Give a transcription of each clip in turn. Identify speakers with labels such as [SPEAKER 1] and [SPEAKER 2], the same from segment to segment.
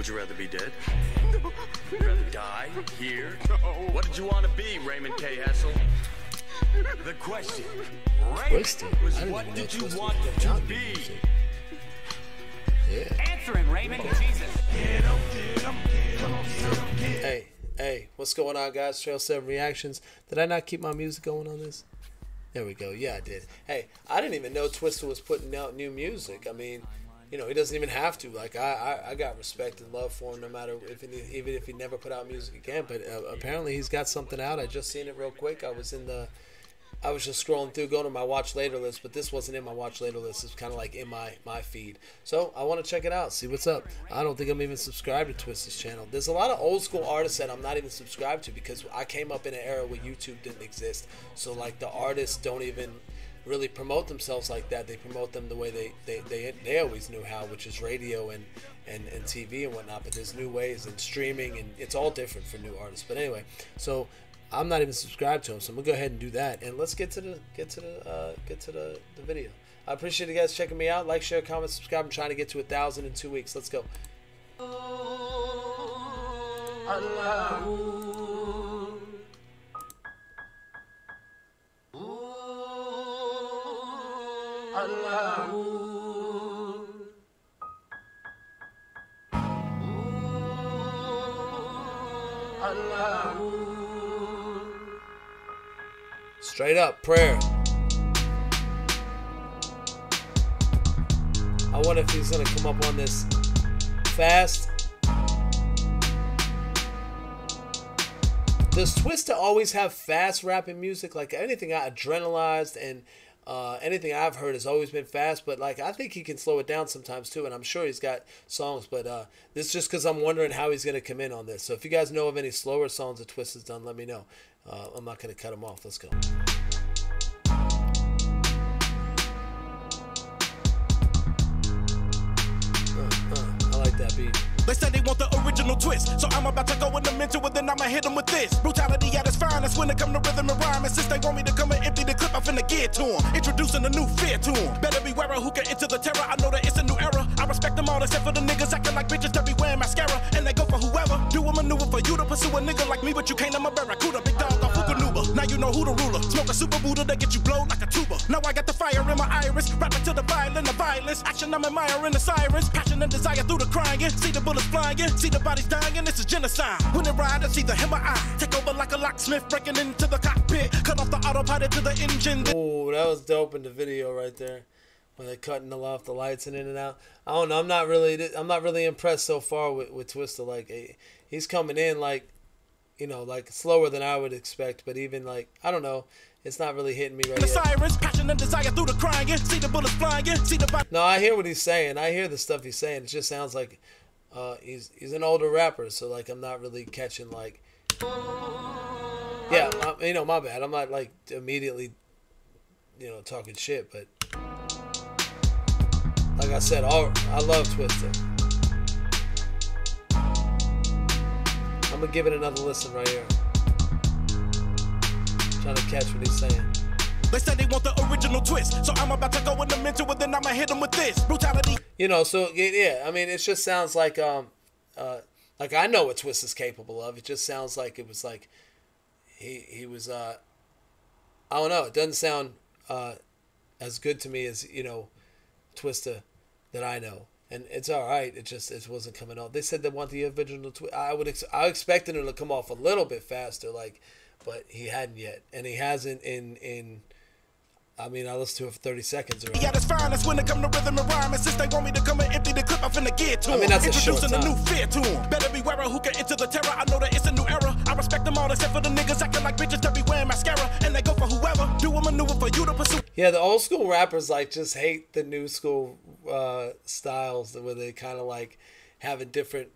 [SPEAKER 1] Would you rather be dead? Would you rather die here? No. What did you want to be, Raymond K. Hessel? The question, Raymond, was
[SPEAKER 2] I didn't
[SPEAKER 1] what
[SPEAKER 2] even know
[SPEAKER 1] did you want
[SPEAKER 2] was
[SPEAKER 1] to be?
[SPEAKER 2] music. Yeah.
[SPEAKER 3] Answer him, Raymond. Jesus.
[SPEAKER 2] Hey, hey, what's going on, guys? Tre07 Reactions. Did I not keep my music going on this? There we go. Yeah, I did. Hey, I didn't even know Twista was putting out new music. I mean, you know, he doesn't even have to. Like, I, I, I got respect and love for him no matter if even if he never put out music again. But uh, apparently he's got something out. I just seen it real quick. I was in the, I was just scrolling through, going to my watch later list, but this wasn't in my watch later list. It's kind of like in my my feed. So I want to check it out, see what's up. I don't think I'm even subscribed to Twista's channel. There's a lot of old school artists that I'm not even subscribed to because I came up in an era where YouTube didn't exist. So like the artists don't even really promote themselves like that. They promote them the way they they, they, they always knew how, which is radio and, and, and TV and whatnot. But there's new ways and streaming and it's all different for new artists. But anyway, so I'm not even subscribed to them, so I'm gonna go ahead and do that. And let's get to the get to the uh, get to the, the video. I appreciate you guys checking me out. Like, share, comment, subscribe. I'm trying to get to a thousand in two weeks. Let's go. Straight up prayer. I wonder if he's gonna come up on this fast. Does Twista always have fast rapping music? Like anything I adrenalized and uh, anything I've heard has always been fast, but like I think he can slow it down sometimes too, and I'm sure he's got songs. But uh, this is just because I'm wondering how he's gonna come in on this. So if you guys know of any slower songs that Twista's done, let me know. Uh, I'm not gonna cut him off. Let's go. I like that beat.
[SPEAKER 4] They said they want twist, so I'm about to go in the mental, and then I'ma hit them with this. Brutality at its finest when it come to rhythm and rhyme. And since they want me to come and empty the clip, I'm finna get to them. Introducing a new fear to them. Better beware of who can enter the terror. I know that it's a new era. I respect them all except for the niggas acting like bitches that be wearing mascara. And they go for whoever. Do a maneuver for you to pursue a nigga like me, but you can't. I'm a barracuda, big dog. Now you know who the ruler. Smoke a super Buddha that get you blown like a tuba. Now I got the fire in my iris. Rapping to the violin, the violence. Action, I'm admiring the sirens. Passion and desire through the crying. See the bullets flying. See the bodies dying. This is genocide. When it ride, it's either him or I. Take over like a locksmith, breaking into the cockpit. Cut off the autopilot to the engine.
[SPEAKER 2] Ooh, that was dope in the video right there. When they're cutting off the lights and in and out. I don't know. I'm not really. I'm not really impressed so far with with Twista. Like he's coming in like, you know, like slower than I would expect. But even like I don't know. It's not really hitting me right yet.
[SPEAKER 4] sirens, passion and desire through the crying. See the bullets flying. See the.
[SPEAKER 2] No, I hear what he's saying. I hear the stuff he's saying. It just sounds like uh, he's he's an older rapper. So like I'm not really catching like. Yeah, I, you know, my bad. I'm not like immediately, you know, talking shit, but like I said, all, I love Twista. I'm gonna give it another listen right here. Trying to catch what he's saying.
[SPEAKER 4] They said they want the original twist, so I'm about to go in the mental, and then I'ma hit them with this brutality.
[SPEAKER 2] You know, so yeah, yeah, I mean, it just sounds like um, uh, like I know what Twist is capable of. It just sounds like it was like he he was uh, I don't know. It doesn't sound uh, as good to me as you know, Twista that I know, and it's all right. It just it wasn't coming off. They said they want the original. Twi- I would ex- I expected him to come off a little bit faster, like, but he hadn't yet, and he hasn't in in. I mean, I listened to it for 30 seconds already.
[SPEAKER 4] Yeah, that's fine. That's when it come to rhythm and rhyme. And since they want me to come and empty the clip, I'm finna get to
[SPEAKER 2] I mean, that's a
[SPEAKER 4] Introducing a
[SPEAKER 2] time.
[SPEAKER 4] new fear to them. Better beware of who can enter the terror. I know that it's a new era. I respect them all except for the niggas acting like bitches that be wearing mascara. And they go for whoever. Do a maneuver for you to pursue.
[SPEAKER 2] Yeah, the old school rappers like just hate the new school uh, styles where they kind of like have a different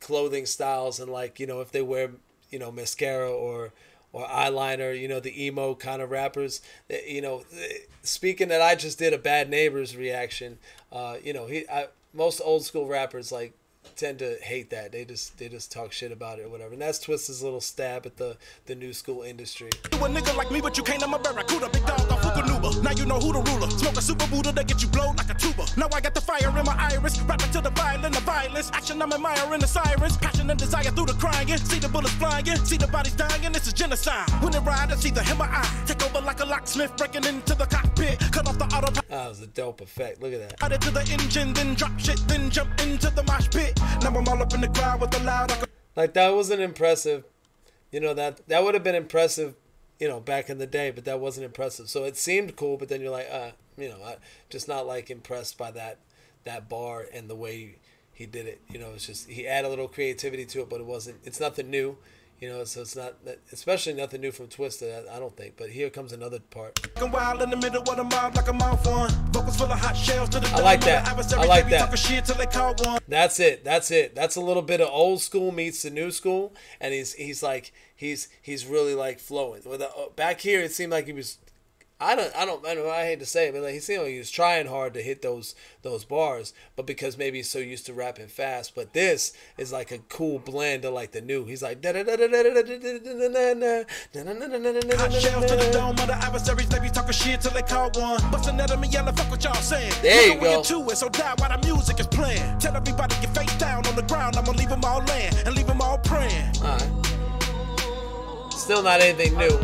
[SPEAKER 2] clothing styles and like you know if they wear you know mascara or or eyeliner, you know the emo kind of rappers. You know, speaking that I just did a Bad Neighbors reaction. Uh, you know, he I, most old school rappers like tend to hate that. They just they just talk shit about it or whatever. And that's Twist's little stab at the the new school industry.
[SPEAKER 4] You a nigga like me, but you can't. I'm a barracuda, big dog off Eukanuba. Now you know who the ruler. Smoke a super Buddha that get you blown like a tuba. Now I got the fire in my iris. Rapping to the violin, the violence. Action, I'm admiring the sirens. Passion and desire through the crying. See the bullets flying. See the bodies dying. This is genocide. When it ride, I see the hammer eye. Take over like a locksmith, breaking into the cockpit. Cut off the autopilot.
[SPEAKER 2] Ah, that was a dope effect. Look at that.
[SPEAKER 4] Add it to the engine, then drop shit, then jump into the mosh pit. Now I'm all up in the crowd with the loud. I
[SPEAKER 2] Like that wasn't impressive. You know that that would have been impressive, you know, back in the day, but that wasn't impressive. So it seemed cool, but then you're like, uh, you know, I, just not like impressed by that that bar and the way he did it. You know, it's just he added a little creativity to it, but it wasn't. It's nothing new. You know, so it's not, especially nothing new from Twista. I, I don't think. But here comes another part.
[SPEAKER 4] Fucking wild in the middle of the mob like a mouth one. Vocals full of hot shells to the
[SPEAKER 2] I like that. I like that.
[SPEAKER 4] Talking shit till they call one.
[SPEAKER 2] That's it. That's it. That's a little bit of old school meets the new school, and he's he's like he's he's really like flowing. Uh, back here, it seemed like he was. I don't, I don't, I don't. I hate to say it, but like he seemed like he was trying hard to hit those those bars, but because maybe he's so used to rapping fast. But this is like a cool blend of like the new. He's like.
[SPEAKER 4] Hot shells to the dome of the adversaries. They be talking shit till they call one. Bustin' at 'em and yelling, fuck what y'all saying.
[SPEAKER 2] There you go.
[SPEAKER 4] Into it, so die while the music is playing. Tell everybody get face down on the ground. I'ma leave 'em all laying and leave 'em all praying.
[SPEAKER 2] All right. Still not anything new.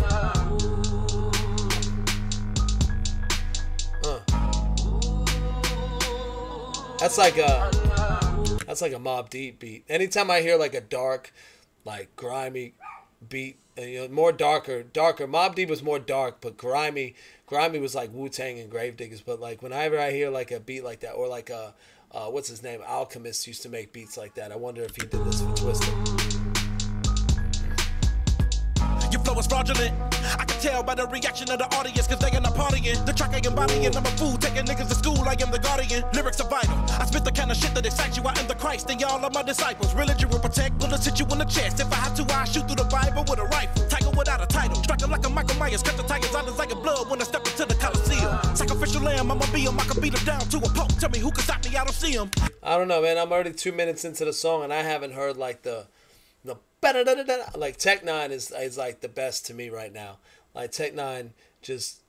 [SPEAKER 2] That's like a that's like a Mobb Deep beat. Anytime I hear like a dark, like grimy beat, you know, more darker, darker. Mobb Deep was more dark, but grimy, grimy was like Wu Tang and Gravediggaz. But like whenever I hear like a beat like that, or like a uh, what's his name, Alchemist used to make beats like that. I wonder if he did this for Twisted.
[SPEAKER 4] Flow is fraudulent. I can tell by the reaction of the audience, cause they are not partying. The track I embodying, I'm a fool, taking niggas to school, I am the guardian. Lyrics are vital. I spit the kind of shit that excites you. I am the Christ, and y'all are my disciples. Religion will protect, bullets hit you in the chest. If I have to, I shoot through the Bible with a rifle. Tiger without a title. Striking like a Michael Myers, cut the tigers out desire blood when I step into the Coliseum. Sacrificial lamb, I'ma be him, I can beat him down to a pulp. Tell me who can stop me, I don't see him.
[SPEAKER 2] I don't know, man. I'm already two minutes into the song and I haven't heard like the the. Like Tech N9ne is is like the best to me right now. Like Tech N9ne, just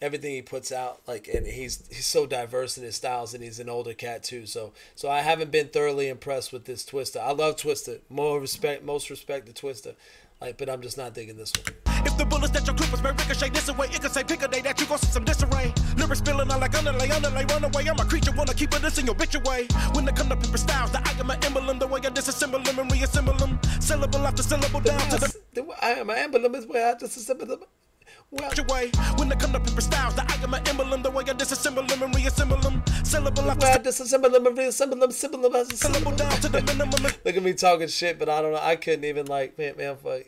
[SPEAKER 2] everything he puts out, like and he's he's so diverse in his styles and he's an older cat too. So so I haven't been thoroughly impressed with this Twista. I love Twista, more respect, most respect to Twista. Like, but I'm just not digging this one.
[SPEAKER 4] If the bullets that your clippers may ricochet this away, it could say pick a day that you gon' see some disarray. Lyrics spilling out like underlay, underlay, run away. I'm a creature, wanna keep it this in your bitch away. When they come to paper styles, the I am an emblem, the way I disassemble them and reassemble them. Syllable after syllable down to the
[SPEAKER 2] I am an emblem is where I just well,
[SPEAKER 4] bitch away. When they come to paper styles, the I am an emblem, the way I disassemble them and reassemble them. Syllable after
[SPEAKER 2] well, disassemble them and reassemble them, syllable them,
[SPEAKER 4] syllable down to the minimum.
[SPEAKER 2] Look at me talking shit, but I don't know. I couldn't even like, man, man. Fuck.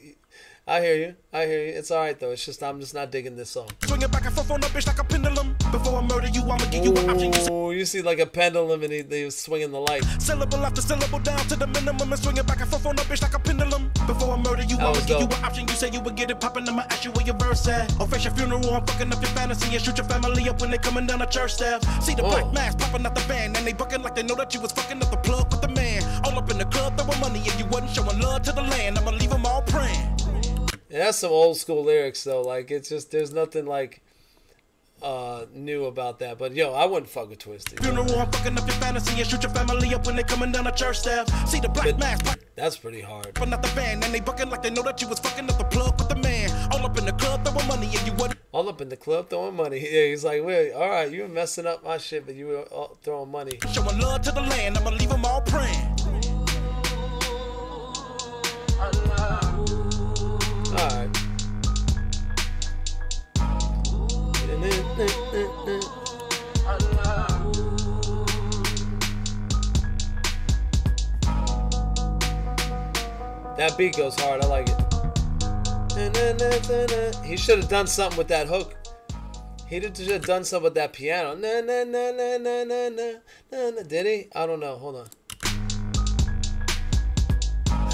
[SPEAKER 2] I hear you. I hear you. It's all right though. It's just I'm just not digging this song.
[SPEAKER 4] Swinging back and forth on a bitch like a pendulum. Before I murder you, I'ma give you an option. You
[SPEAKER 2] Ooh, you see like a pendulum and he, they was swinging the light.
[SPEAKER 4] Syllable after syllable down to the minimum and swinging back and forth on a bitch like a pendulum. Before I murder you, I'ma give you an option. You say you would get it poppin', I'ma ask you where your verse at. Or face your funeral, I'm fucking up your fantasy and shoot your family up when they coming down the church steps. See the black mask popping out the band and they bucking like they know that you was fucking up the plug with the man. All up in the club, throwing money and you wasn't showing love to the land. I'ma leave them all praying.
[SPEAKER 2] Yeah, that's some old school lyrics though. Like it's just there's nothing like uh new about that. But yo, I wouldn't fuck with Twisted.
[SPEAKER 4] Funeral, I'm fucking up your fantasy and shoot your family up when they coming down the church steps. See the black mask
[SPEAKER 2] That's pretty hard.
[SPEAKER 4] popping out the band and they bucking like they know that you was fucking up the plug with the man. All up in the club, throwing money and you wasn't
[SPEAKER 2] All up in the club throwing money. Yeah, he's like, wait, all right, you were messing up my shit, but you were all throwing money.
[SPEAKER 4] showing love to the land. I'ma leave them all praying.
[SPEAKER 2] All That beat goes hard. I like it. He should have done something with that hook. He did. have done something with that piano. Na na na na na na na na. Did he? I don't know. Hold on.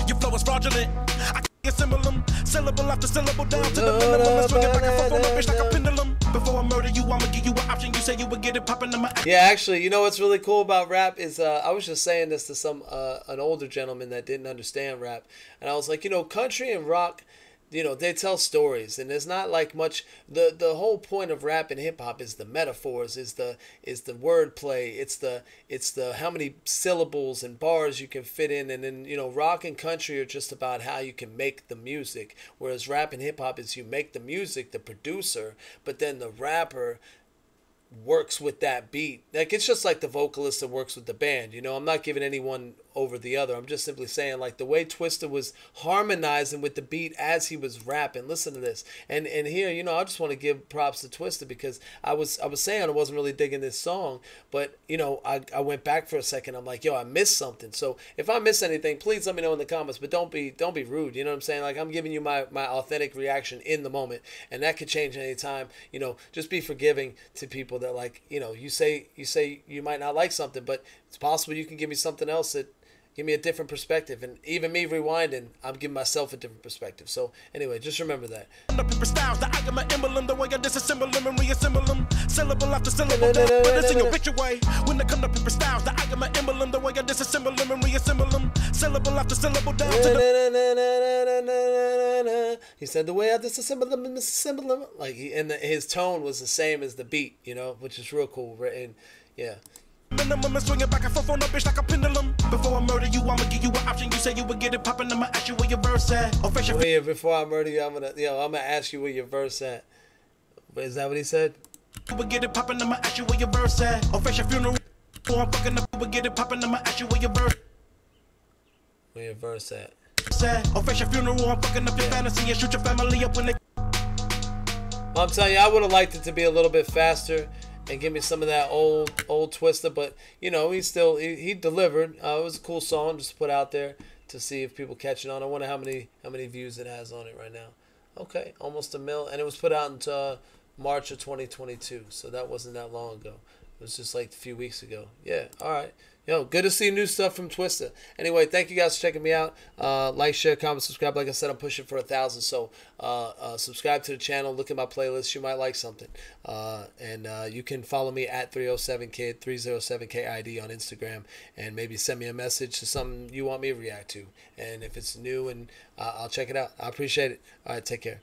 [SPEAKER 4] Your flow is fraudulent. I can syllable after syllable down to the minimum. Swinging back and forth on a bitch like a pendulum. Before I murder you, I'ma give you an option. You say you would get it poppin', I'ma
[SPEAKER 2] Yeah, actually, you know what's really cool about rap is uh, I was just saying this to some uh, an older gentleman that didn't understand rap, and I was like, you know, country and rock, you know they tell stories and there's not like much the the whole point of rap and hip hop is the metaphors is the is the wordplay it's the it's the how many syllables and bars you can fit in and then you know rock and country are just about how you can make the music whereas rap and hip hop is you make the music the producer but then the rapper works with that beat. Like it's just like the vocalist that works with the band. You know, I'm not giving anyone over the other. I'm just simply saying like the way Twista was harmonizing with the beat as he was rapping. Listen to this. And and here, you know, I just want to give props to Twista because I was I was saying I wasn't really digging this song, but you know, I, I went back for a second. I'm like, yo, I missed something. So if I miss anything, please let me know in the comments. But don't be don't be rude. You know what I'm saying? Like I'm giving you my my authentic reaction in the moment, and that could change anytime. You know, just be forgiving to people that like you know you say you say you might not like something, but it's possible you can give me something else that give me a different perspective. And even me rewinding, I'm giving myself a different perspective. So anyway, just remember that.
[SPEAKER 4] The paper styles, the I am an emblem, the way I disassemble them and reassemble them. Syllable after syllable, but it's in your picture way. When they come to paper styles, the I am an emblem, the way I disassemble them and reassemble them. Syllable after syllable, down to the.
[SPEAKER 2] He said the way I disassemble them and disassemble them, like he, and the, his tone was the same as the beat, you know, which is real cool. And yeah,
[SPEAKER 4] Minimum and swinging back and forth on a bitch like a pendulum. Before I murder you, I'ma give you an option. You say you would get it poppin', I'ma ask you where your verse at. Oh, Official
[SPEAKER 2] Well, yeah, before I murder you, I'm gonna, yo, I'm gonna ask you where your verse at. But is that what he said?
[SPEAKER 4] you would get it poppin', I'ma ask you where your verse at. Oh, Official funeral. Before I'm fucking up, you would get it poppin', I'ma ask you where your verse
[SPEAKER 2] Where your verse at?
[SPEAKER 4] at. Oh, Official funeral, I'm fucking up your fantasy and shoot your family up when they.
[SPEAKER 2] I'm telling you, I would have liked it to be a little bit faster and give me some of that old old Twista. But you know, he still he, he delivered. Uh, it was a cool song just put out there to see if people catch it on. I wonder how many how many views it has on it right now. Okay, almost a mil, and it was put out in uh, March of 2022, so that wasn't that long ago. It was just like a few weeks ago. Yeah, all right. Yo, good to see new stuff from Twista. Anyway, thank you guys for checking me out. Uh, like, share, comment, subscribe. Like I said, I'm pushing for a thousand, so uh, uh, subscribe to the channel. Look at my playlist. You might like something. Uh, and uh, you can follow me at 307k 307kid on Instagram, and maybe send me a message to something you want me to react to. And if it's new, and uh, I'll check it out. I appreciate it. All right, take care.